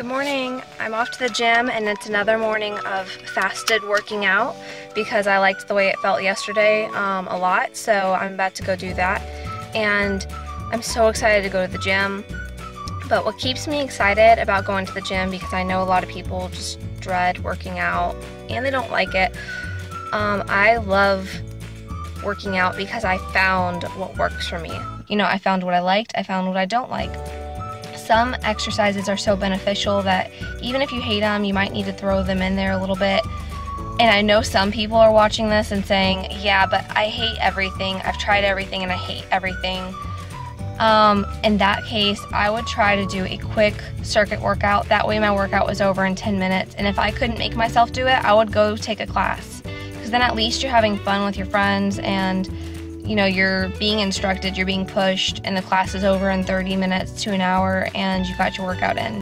Good morning. I'm off to the gym and it's another morning of fasted working out because I liked the way it felt yesterday um, a lot. So I'm about to go do that. And I'm so excited to go to the gym. But what keeps me excited about going to the gym, because I know a lot of people just dread working out and they don't like it, um, I love working out because I found what works for me. You know, I found what I liked, I found what I don't like some exercises are so beneficial that even if you hate them, you might need to throw them in there a little bit. And I know some people are watching this and saying, yeah, but I hate everything. I've tried everything and I hate everything. Um, in that case, I would try to do a quick circuit workout. That way, my workout was over in 10 minutes. And if I couldn't make myself do it, I would go take a class. Because then at least you're having fun with your friends and you know, you're being instructed, you're being pushed, and the class is over in 30 minutes to an hour, and you got your workout in.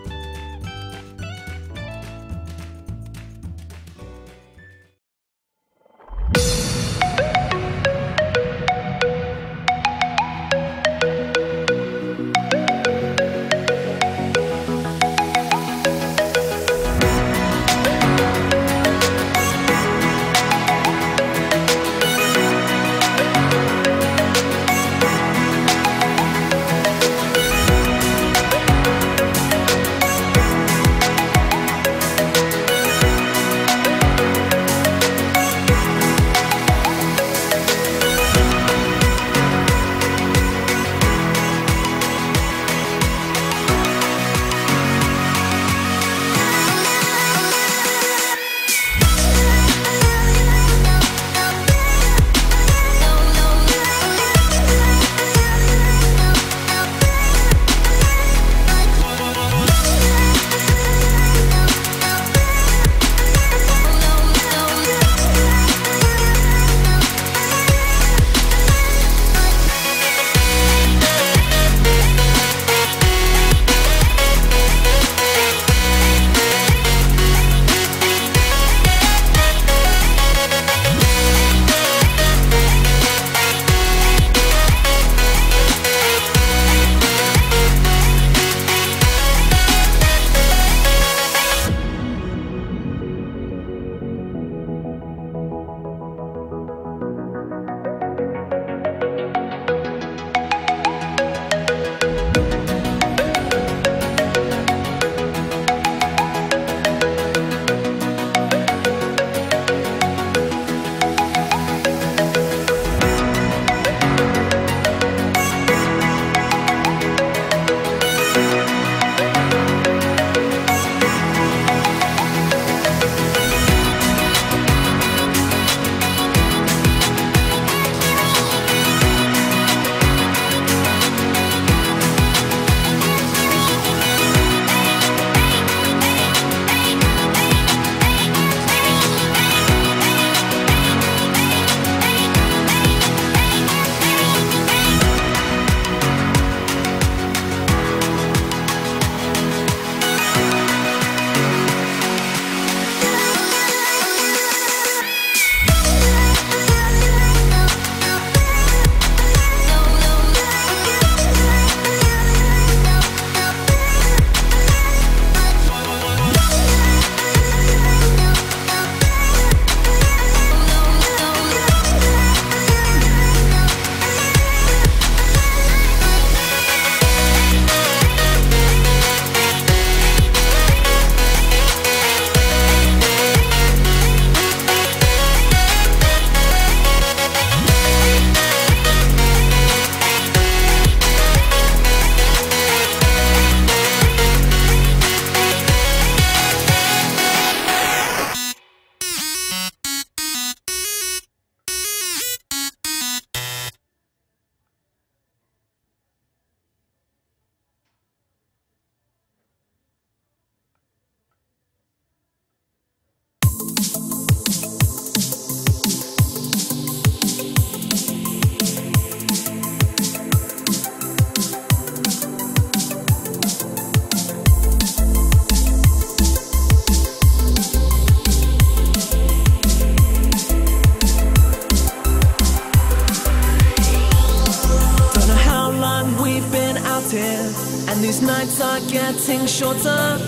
Getting shorter.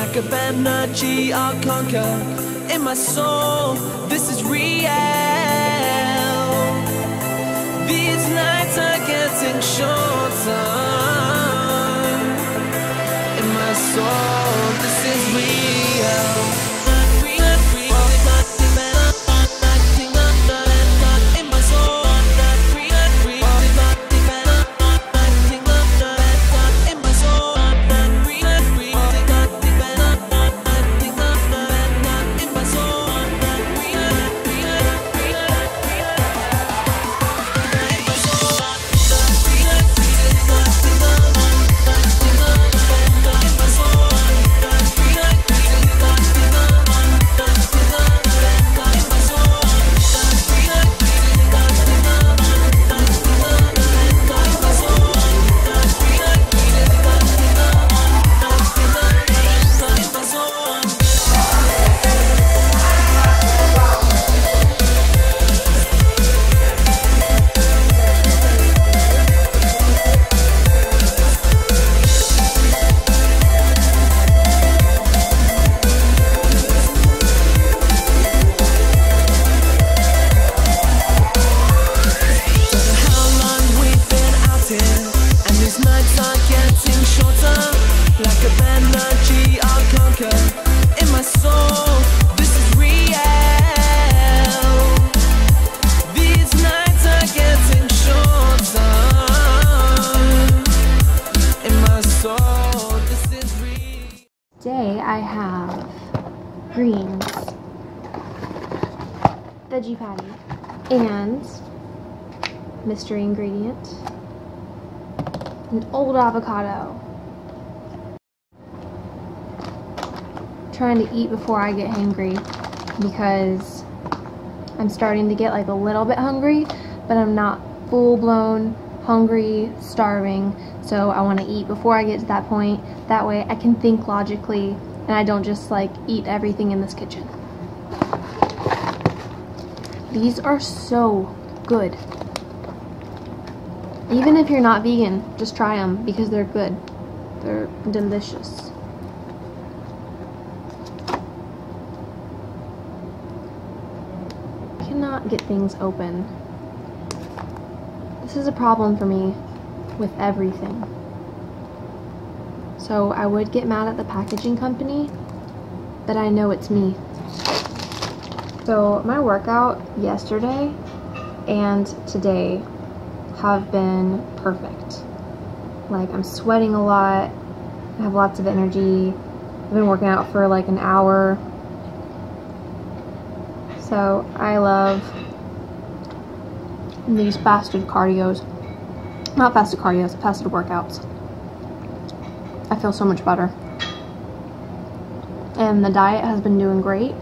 like a energy I'll conquer in my soul. This is real. These nights are getting shorter in my soul. This is real. Veggie patty, and mystery ingredient, an old avocado. Trying to eat before I get hangry because I'm starting to get like a little bit hungry, but I'm not full blown hungry, starving. So I want to eat before I get to that point. That way I can think logically and I don't just like eat everything in this kitchen. These are so good. Even if you're not vegan, just try them because they're good. They're delicious. Cannot get things open. This is a problem for me with everything. So I would get mad at the packaging company, but I know it's me. So my workout yesterday and today have been perfect. Like I'm sweating a lot, I have lots of energy. I've been working out for like an hour. So I love these fasted cardios. Not fasted cardios, fasted workouts. I feel so much better. And the diet has been doing great.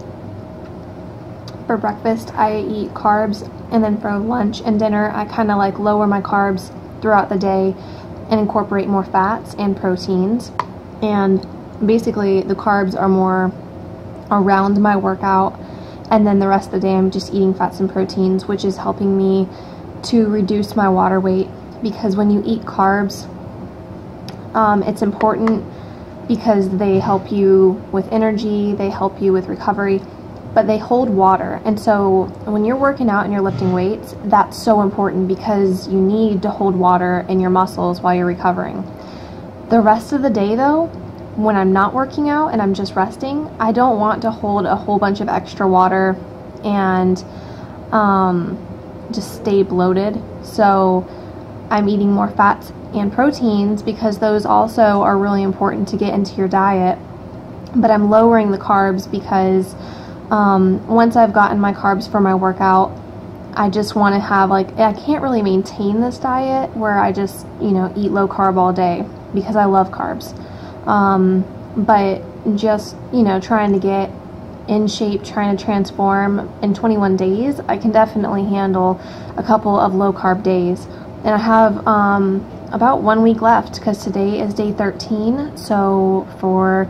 For breakfast, I eat carbs, and then for lunch and dinner, I kind of like lower my carbs throughout the day and incorporate more fats and proteins. And basically, the carbs are more around my workout, and then the rest of the day, I'm just eating fats and proteins, which is helping me to reduce my water weight. Because when you eat carbs, um, it's important because they help you with energy, they help you with recovery, but they hold water. And so when you're working out and you're lifting weights, that's so important because you need to hold water in your muscles while you're recovering. The rest of the day, though, when I'm not working out and I'm just resting, I don't want to hold a whole bunch of extra water and um, just stay bloated. So I'm eating more fats and proteins because those also are really important to get into your diet. But I'm lowering the carbs because um, once I've gotten my carbs for my workout, I just want to have like I can't really maintain this diet where I just you know eat low carb all day because I love carbs. Um, but just you know trying to get in shape, trying to transform in 21 days, I can definitely handle a couple of low carb days. And I have um, about one week left because today is day 13. So for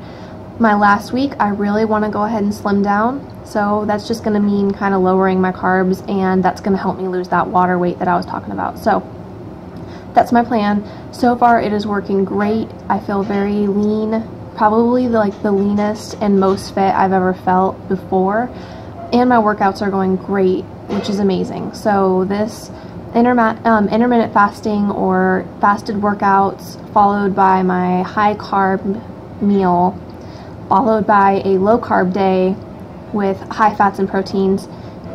my last week, I really want to go ahead and slim down. So that's just going to mean kind of lowering my carbs, and that's going to help me lose that water weight that I was talking about. So that's my plan. So far, it is working great. I feel very lean, probably the, like the leanest and most fit I've ever felt before and my workouts are going great which is amazing so this um, intermittent fasting or fasted workouts followed by my high carb meal followed by a low carb day with high fats and proteins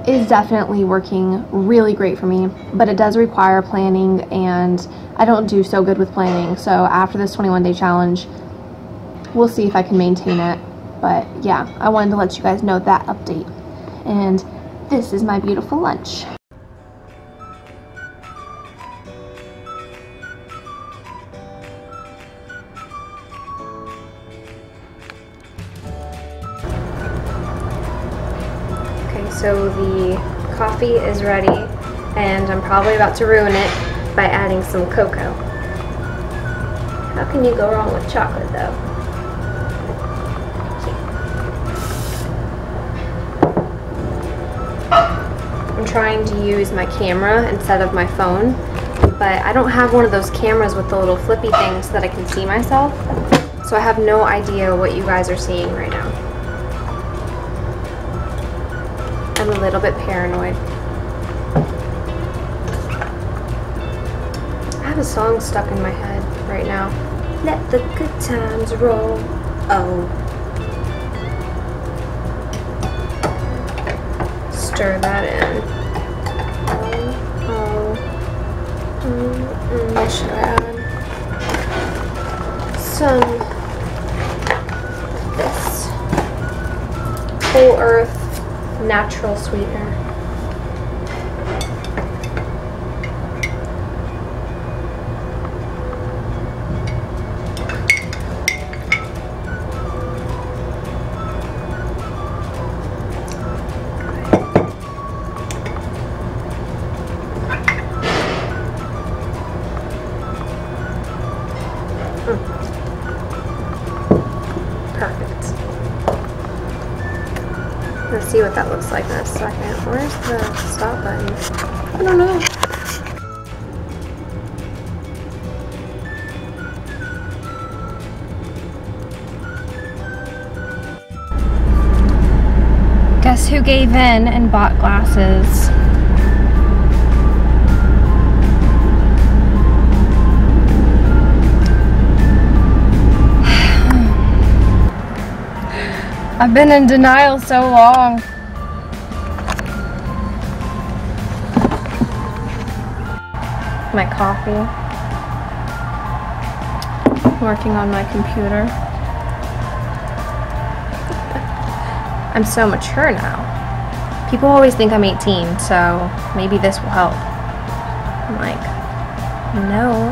is definitely working really great for me, but it does require planning and I don't do so good with planning. So after this 21 day challenge, we'll see if I can maintain it. But yeah, I wanted to let you guys know that update. And this is my beautiful lunch. Coffee is ready and I'm probably about to ruin it by adding some cocoa. How can you go wrong with chocolate though? I'm trying to use my camera instead of my phone, but I don't have one of those cameras with the little flippy things so that I can see myself. So I have no idea what you guys are seeing right now. I'm a little bit song stuck in my head right now. Let the good times roll. Oh. Stir that in. Oh, oh. Mm, mm, should I add some this whole earth natural sweetener. See what that looks like in a second. Where's the stop button? I don't know. Guess who gave in and bought glasses? I've been in denial so long. My coffee. Working on my computer. I'm so mature now. People always think I'm 18, so maybe this will help. I'm like, no.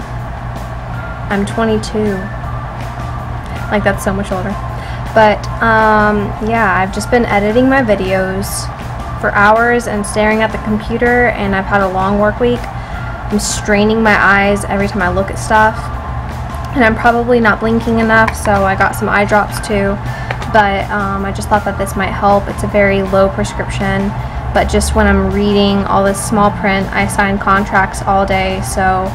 I'm 22. Like, that's so much older. But um, yeah, I've just been editing my videos for hours and staring at the computer and I've had a long work week. I'm straining my eyes every time I look at stuff. And I'm probably not blinking enough, so I got some eye drops too. But um, I just thought that this might help. It's a very low prescription, but just when I'm reading all this small print, I sign contracts all day, so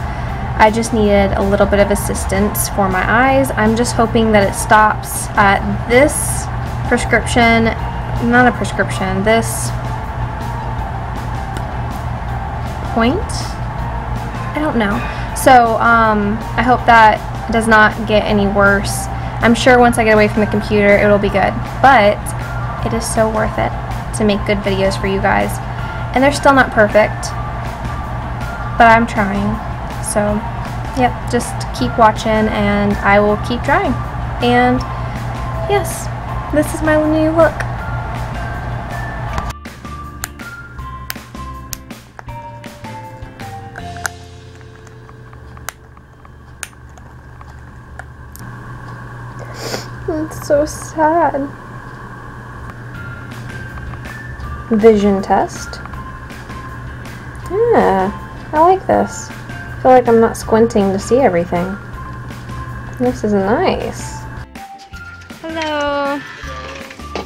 I just needed a little bit of assistance for my eyes. I'm just hoping that it stops at this prescription, not a prescription, this point. I don't know. So um, I hope that does not get any worse. I'm sure once I get away from the computer it'll be good, but it is so worth it to make good videos for you guys. And they're still not perfect, but I'm trying. So, yep, just keep watching and I will keep trying. And yes, this is my new look. It's so sad. Vision test. Yeah, I like this feel like I'm not squinting to see everything. This is nice. Hello.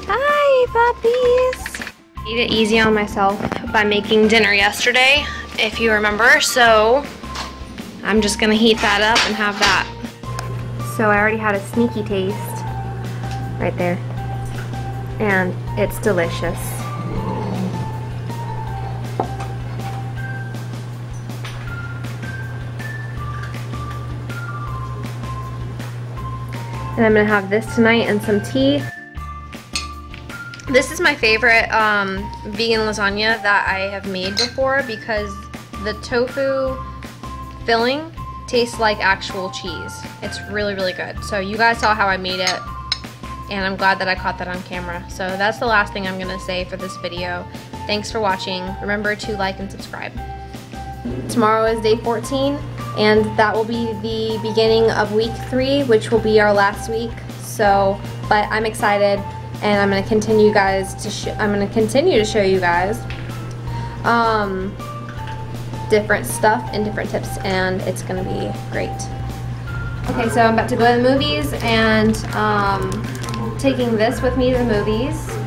Hi, puppies. Made it easy on myself by making dinner yesterday, if you remember, so I'm just gonna heat that up and have that. So I already had a sneaky taste right there. And it's delicious. And I'm gonna have this tonight and some tea. This is my favorite um, vegan lasagna that I have made before because the tofu filling tastes like actual cheese. It's really, really good. So you guys saw how I made it and I'm glad that I caught that on camera. So that's the last thing I'm gonna say for this video. Thanks for watching. Remember to like and subscribe. Tomorrow is day 14 and that will be the beginning of week three, which will be our last week. So, but I'm excited and I'm gonna continue guys to I'm gonna continue to show you guys um, different stuff and different tips and it's gonna be great. Okay, so I'm about to go to the movies and um, taking this with me to the movies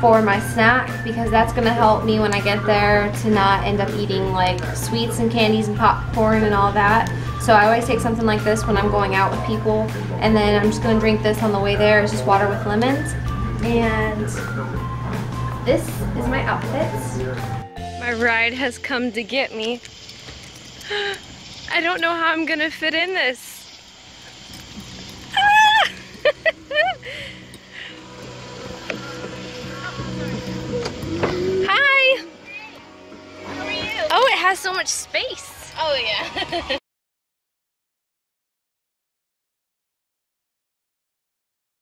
for my snack because that's gonna help me when I get there to not end up eating like sweets and candies and popcorn and all that. So I always take something like this when I'm going out with people and then I'm just gonna drink this on the way there. It's just water with lemons. And this is my outfit. My ride has come to get me. I don't know how I'm gonna fit in this. It has so much space. Oh yeah.